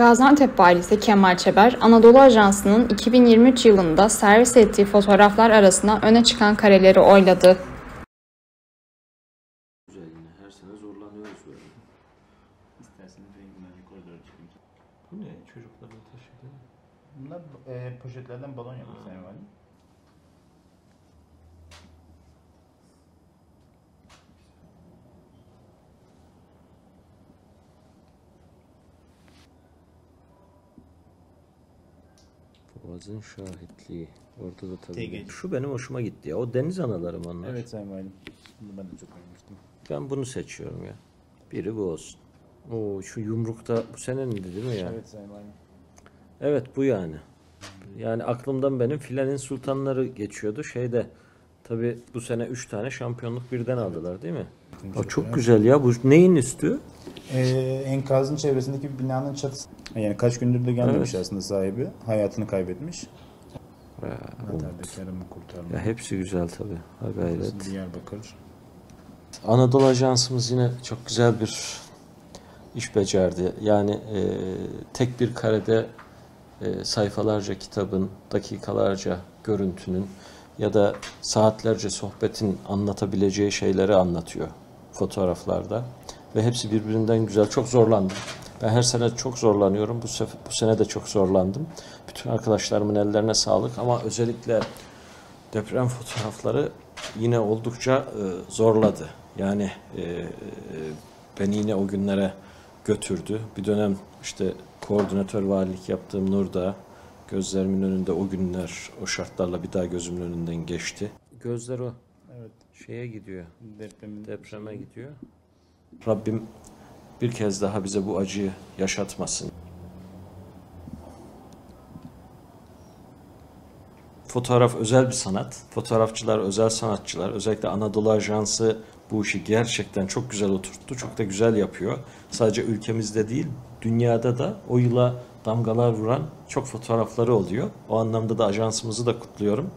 Gaziantep valisi Kemal Çeber, Anadolu Ajansı'nın 2023 yılında servis ettiği fotoğraflar arasında öne çıkan kareleri oyladı. Güzel yine. Her sene zorlanıyoruz böyle. İsterseniz renginden koridora çıkayım. Bu ne? Çocukların taşıdığı. Bunlar e, poşetlerden balon yapmış Sayın Valim. Boğazın şahitliği. Orada da tabii. TGC. Şu benim hoşuma gitti ya. O deniz analarım onlar. Evet Sayın Valim. Bunu ben de çok beğenmiştim. Ben bunu seçiyorum ya. Biri bu olsun. Oo şu yumrukta bu senenin değil mi ya? Evet Sayın Valim. Evet bu yani. Yani aklımdan benim filenin sultanları geçiyordu. Şeyde tabi bu sene 3 tane şampiyonluk birden aldılar değil mi? Aa, çok güzel ya. Bu neyin üstü? Ee, enkazın çevresindeki bir binanın çatısı. Yani kaç gündür de gelmemiş aslında sahibi. Hayatını kaybetmiş. Hatay'dakilerini kurtarmış. Ya hepsi güzel tabi. Gayret. Diyarbakır. Anadolu Ajansımız yine çok güzel bir iş becerdi. Yani e, tek bir karede e, sayfalarca kitabın, dakikalarca görüntünün ya da saatlerce sohbetin anlatabileceği şeyleri anlatıyor fotoğraflarda. Ve hepsi birbirinden güzel. Çok zorlandım. Ben her sene çok zorlanıyorum. Bu, sef- bu sene de çok zorlandım. Bütün arkadaşlarımın ellerine sağlık ama özellikle deprem fotoğrafları yine oldukça e, zorladı. Yani e, e, beni yine o günlere götürdü. Bir dönem işte koordinatör valilik yaptığım Nur'da gözlerimin önünde o günler o şartlarla bir daha gözümün önünden geçti. Gözler o Evet. şeye gidiyor, Depremin depreme gidiyor. Rabbim bir kez daha bize bu acıyı yaşatmasın. Fotoğraf özel bir sanat. Fotoğrafçılar, özel sanatçılar, özellikle Anadolu Ajansı bu işi gerçekten çok güzel oturttu. Çok da güzel yapıyor. Sadece ülkemizde değil, dünyada da o yıla damgalar vuran çok fotoğrafları oluyor. O anlamda da ajansımızı da kutluyorum.